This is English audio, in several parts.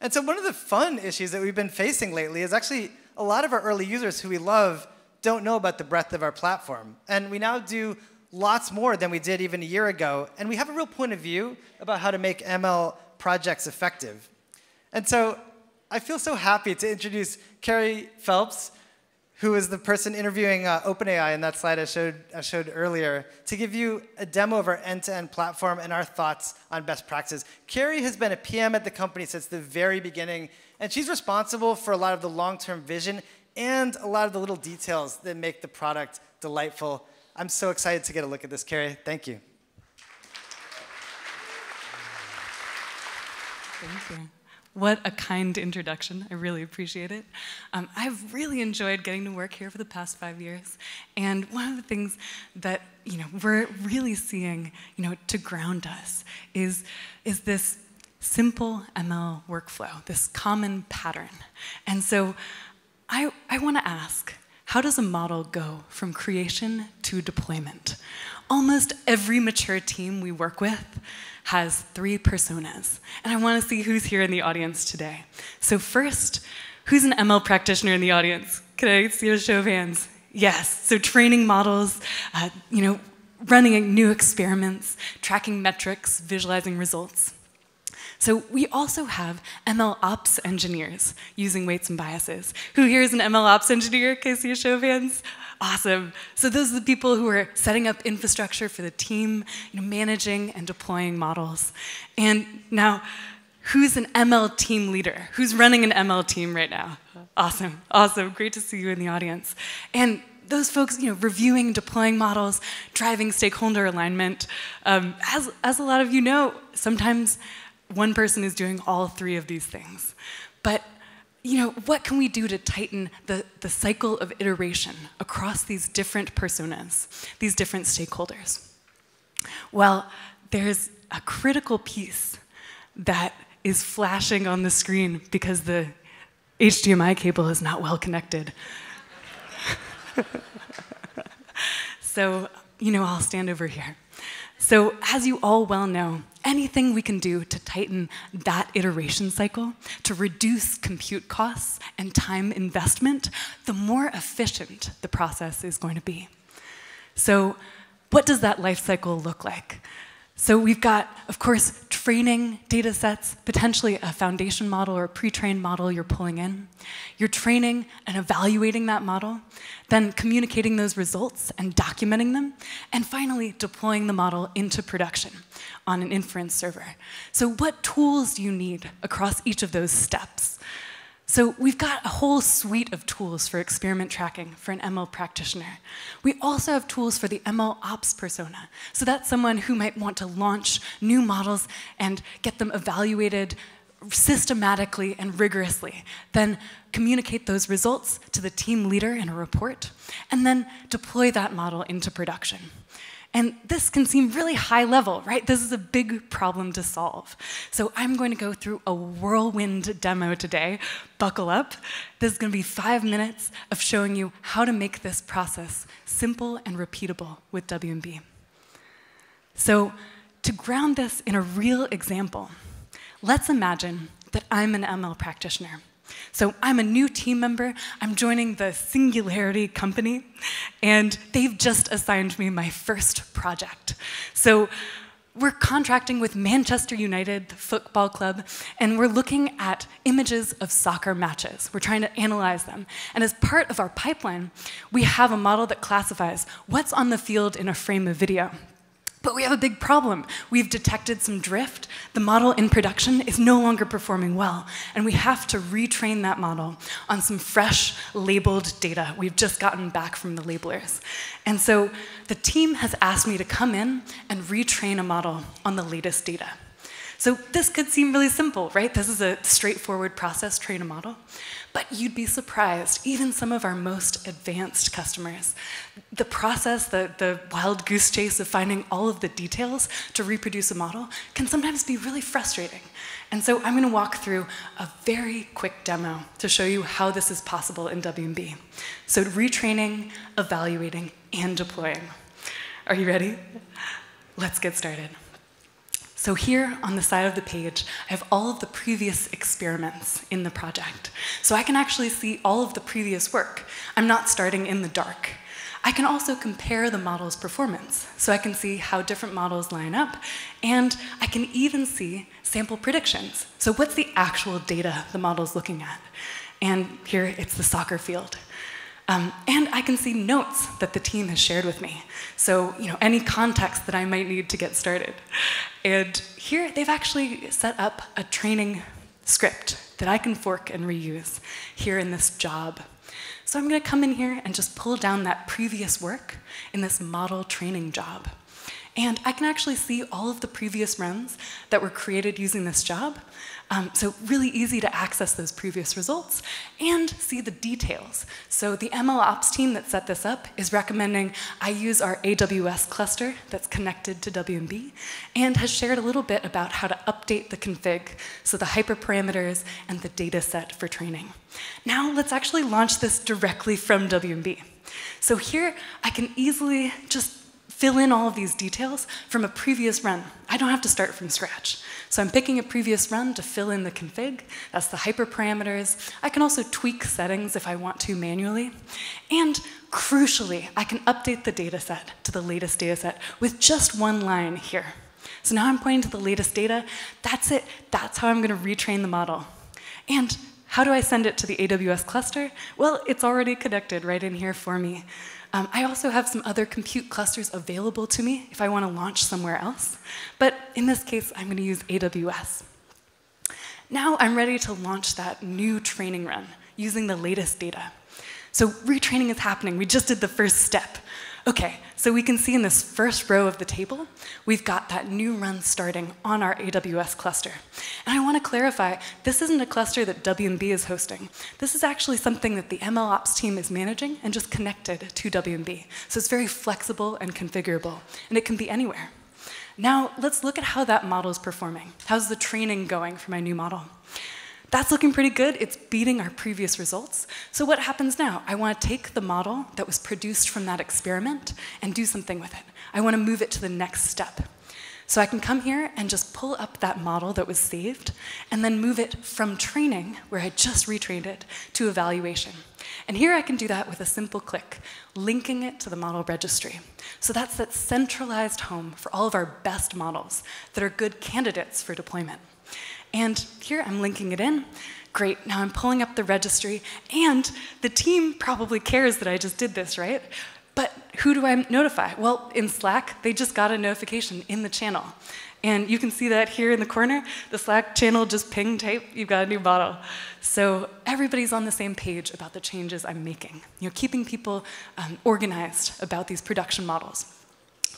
And so one of the fun issues that we've been facing lately is actually a lot of our early users who we love don't know about the breadth of our platform. And we now do lots more than we did even a year ago. And we have a real point of view about how to make ML projects effective. And so I feel so happy to introduce Carey Phelps, who is the person interviewing uh, OpenAI in that slide I showed, I showed earlier, to give you a demo of our end-to-end -end platform and our thoughts on best practices. Carey has been a PM at the company since the very beginning, and she's responsible for a lot of the long-term vision and a lot of the little details that make the product delightful. I'm so excited to get a look at this, Carey. Thank you. Thank you. What a kind introduction. I really appreciate it. Um, I've really enjoyed getting to work here for the past five years. And one of the things that you know, we're really seeing you know, to ground us is, is this simple ML workflow, this common pattern. And so I, I want to ask, how does a model go from creation to deployment? Almost every mature team we work with has three personas. And I want to see who's here in the audience today. So first, who's an ML practitioner in the audience? Can I see a show of hands? Yes, so training models, uh, you know, running new experiments, tracking metrics, visualizing results. So we also have ML ops engineers using weights and biases. Who here is an ML ops engineer? Can I see a show of hands? Awesome. So those are the people who are setting up infrastructure for the team, you know, managing and deploying models. And now, who's an ML team leader? Who's running an ML team right now? Awesome, awesome. Great to see you in the audience. And those folks, you know, reviewing, deploying models, driving stakeholder alignment. Um, as, as a lot of you know, sometimes one person is doing all three of these things. But you know, what can we do to tighten the, the cycle of iteration across these different personas, these different stakeholders? Well, there's a critical piece that is flashing on the screen because the HDMI cable is not well connected. so, you know, I'll stand over here. So, as you all well know, anything we can do to tighten that iteration cycle, to reduce compute costs and time investment, the more efficient the process is going to be. So, what does that life cycle look like? So we've got, of course, training data sets, potentially a foundation model or a pre-trained model you're pulling in. You're training and evaluating that model, then communicating those results and documenting them, and finally deploying the model into production on an inference server. So what tools do you need across each of those steps? So we've got a whole suite of tools for experiment tracking for an ML practitioner. We also have tools for the ML ops persona. So that's someone who might want to launch new models and get them evaluated systematically and rigorously, then communicate those results to the team leader in a report, and then deploy that model into production. And this can seem really high level, right? This is a big problem to solve. So I'm going to go through a whirlwind demo today. Buckle up. This is going to be five minutes of showing you how to make this process simple and repeatable with W&B. So to ground this in a real example, let's imagine that I'm an ML practitioner. So I'm a new team member. I'm joining the Singularity company, and they've just assigned me my first project. So we're contracting with Manchester United Football Club, and we're looking at images of soccer matches. We're trying to analyze them. And as part of our pipeline, we have a model that classifies what's on the field in a frame of video. But we have a big problem. We've detected some drift. The model in production is no longer performing well, and we have to retrain that model on some fresh labeled data we've just gotten back from the labelers. And so the team has asked me to come in and retrain a model on the latest data. So this could seem really simple, right? This is a straightforward process, train a model. But you'd be surprised, even some of our most advanced customers, the process, the, the wild goose chase of finding all of the details to reproduce a model can sometimes be really frustrating. And so I'm gonna walk through a very quick demo to show you how this is possible in W&B. So retraining, evaluating, and deploying. Are you ready? Let's get started. So here on the side of the page, I have all of the previous experiments in the project. So I can actually see all of the previous work. I'm not starting in the dark. I can also compare the model's performance. So I can see how different models line up, and I can even see sample predictions. So what's the actual data the model's looking at? And here it's the soccer field. Um, and I can see notes that the team has shared with me. So, you know, any context that I might need to get started. And here they've actually set up a training script that I can fork and reuse here in this job. So I'm gonna come in here and just pull down that previous work in this model training job. And I can actually see all of the previous runs that were created using this job. Um, so really easy to access those previous results and see the details. So the ML Ops team that set this up is recommending I use our AWS cluster that's connected to W&B and has shared a little bit about how to update the config, so the hyperparameters and the data set for training. Now let's actually launch this directly from W&B. So here I can easily just fill in all of these details from a previous run. I don't have to start from scratch. So I'm picking a previous run to fill in the config. That's the hyperparameters. I can also tweak settings if I want to manually. And crucially, I can update the dataset to the latest dataset with just one line here. So now I'm pointing to the latest data. That's it. That's how I'm going to retrain the model. And how do I send it to the AWS cluster? Well, it's already connected right in here for me. Um, I also have some other compute clusters available to me if I want to launch somewhere else. But in this case, I'm going to use AWS. Now I'm ready to launch that new training run using the latest data. So retraining is happening. We just did the first step. Okay, so we can see in this first row of the table, we've got that new run starting on our AWS cluster. And I want to clarify, this isn't a cluster that W&B is hosting. This is actually something that the MLOps team is managing and just connected to W&B. So it's very flexible and configurable, and it can be anywhere. Now, let's look at how that model is performing. How's the training going for my new model? That's looking pretty good. It's beating our previous results. So what happens now? I want to take the model that was produced from that experiment and do something with it. I want to move it to the next step. So I can come here and just pull up that model that was saved and then move it from training, where I just retrained it, to evaluation. And here I can do that with a simple click, linking it to the model registry. So that's that centralized home for all of our best models that are good candidates for deployment. And here I'm linking it in. Great, now I'm pulling up the registry, and the team probably cares that I just did this, right? But who do I notify? Well, in Slack, they just got a notification in the channel. And you can see that here in the corner, the Slack channel just ping tape, you've got a new model. So everybody's on the same page about the changes I'm making. You know, keeping people um, organized about these production models.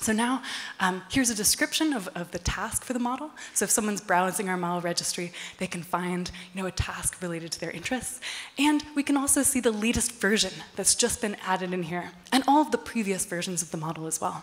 So now, um, here's a description of, of, the task for the model. So if someone's browsing our model registry, they can find you know, a task related to their interests. And we can also see the latest version that's just been added in here, and all of the previous versions of the model as well.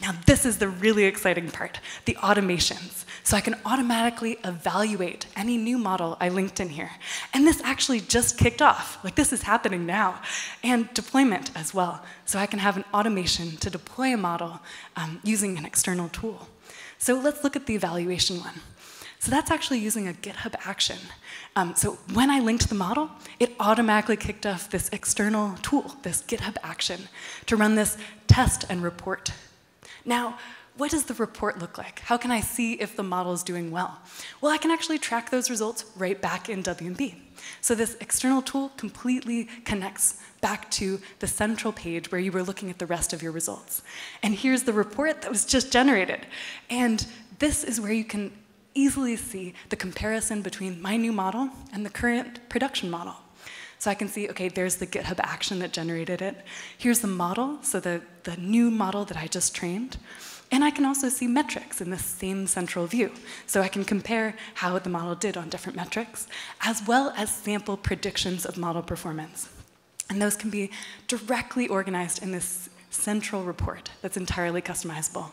Now this is the really exciting part, the automations. So I can automatically evaluate any new model I linked in here. And this actually just kicked off, like this is happening now. And deployment as well. So I can have an automation to deploy a model um, using an external tool. So let's look at the evaluation one. So that's actually using a GitHub action. Um, so when I linked the model, it automatically kicked off this external tool, this GitHub action, to run this test and report. Now, what does the report look like? How can I see if the model is doing well? Well, I can actually track those results right back in W&B. So this external tool completely connects back to the central page where you were looking at the rest of your results. And here's the report that was just generated. And this is where you can easily see the comparison between my new model and the current production model. So I can see, okay, there's the GitHub action that generated it. Here's the model, so the, the new model that I just trained. And I can also see metrics in the same central view. So I can compare how the model did on different metrics, as well as sample predictions of model performance. And those can be directly organized in this central report that's entirely customizable.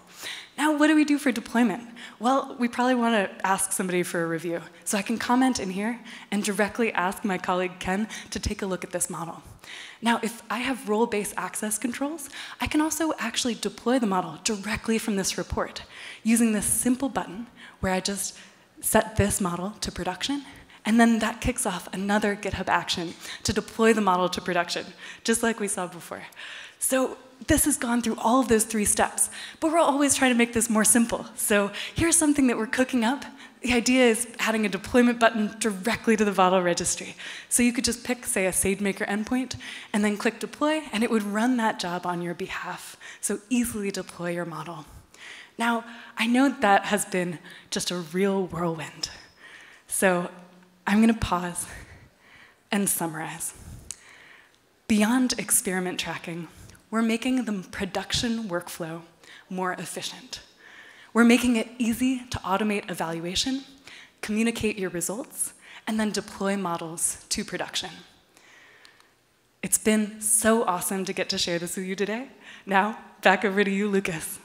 Now, what do we do for deployment? Well, we probably want to ask somebody for a review. So I can comment in here and directly ask my colleague Ken to take a look at this model. Now, if I have role-based access controls, I can also actually deploy the model directly from this report using this simple button where I just set this model to production, and then that kicks off another GitHub action to deploy the model to production, just like we saw before. So this has gone through all of those three steps, but we're always trying to make this more simple. So here's something that we're cooking up. The idea is adding a deployment button directly to the model registry. So you could just pick, say, a SageMaker endpoint, and then click deploy, and it would run that job on your behalf. So easily deploy your model. Now, I know that has been just a real whirlwind. So I'm going to pause and summarize. Beyond experiment tracking, we're making the production workflow more efficient. We're making it easy to automate evaluation, communicate your results, and then deploy models to production. It's been so awesome to get to share this with you today. Now, back over to you, Lucas.